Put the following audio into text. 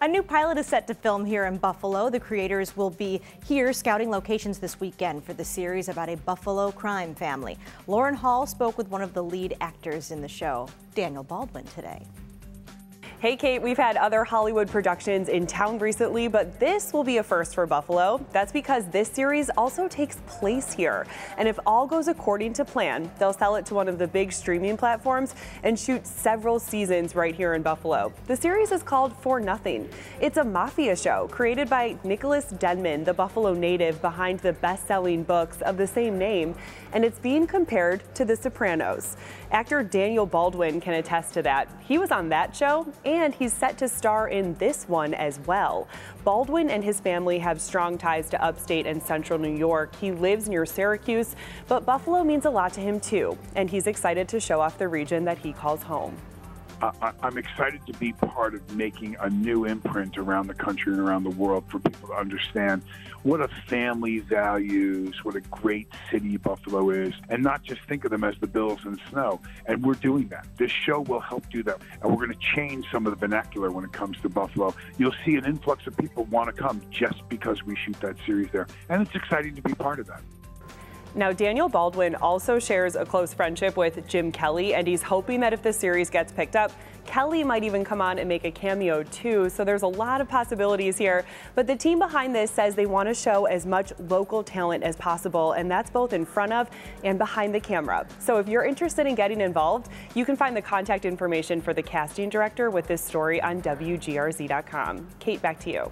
A new pilot is set to film here in Buffalo. The creators will be here scouting locations this weekend for the series about a Buffalo crime family. Lauren Hall spoke with one of the lead actors in the show, Daniel Baldwin, today. Hey, Kate, we've had other Hollywood productions in town recently, but this will be a first for Buffalo. That's because this series also takes place here. And if all goes according to plan, they'll sell it to one of the big streaming platforms and shoot several seasons right here in Buffalo. The series is called For Nothing. It's a mafia show created by Nicholas Denman, the Buffalo native behind the best selling books of the same name, and it's being compared to The Sopranos. Actor Daniel Baldwin can attest to that. He was on that show and he's set to star in this one as well. Baldwin and his family have strong ties to upstate and central New York. He lives near Syracuse, but Buffalo means a lot to him too, and he's excited to show off the region that he calls home. I, am excited to be part of making a new imprint around the country and around the world for people to understand what a family values, what a great city Buffalo is, and not just think of them as the Bills and Snow. And we're doing that. This show will help do that. And we're going to change some of the vernacular when it comes to Buffalo. You'll see an influx of people want to come just because we shoot that series there. And it's exciting to be part of that. Now, Daniel Baldwin also shares a close friendship with Jim Kelly, and he's hoping that if the series gets picked up, Kelly might even come on and make a cameo too. So there's a lot of possibilities here. But the team behind this says they want to show as much local talent as possible, and that's both in front of and behind the camera. So if you're interested in getting involved, you can find the contact information for the casting director with this story on WGRZ.com. Kate, back to you.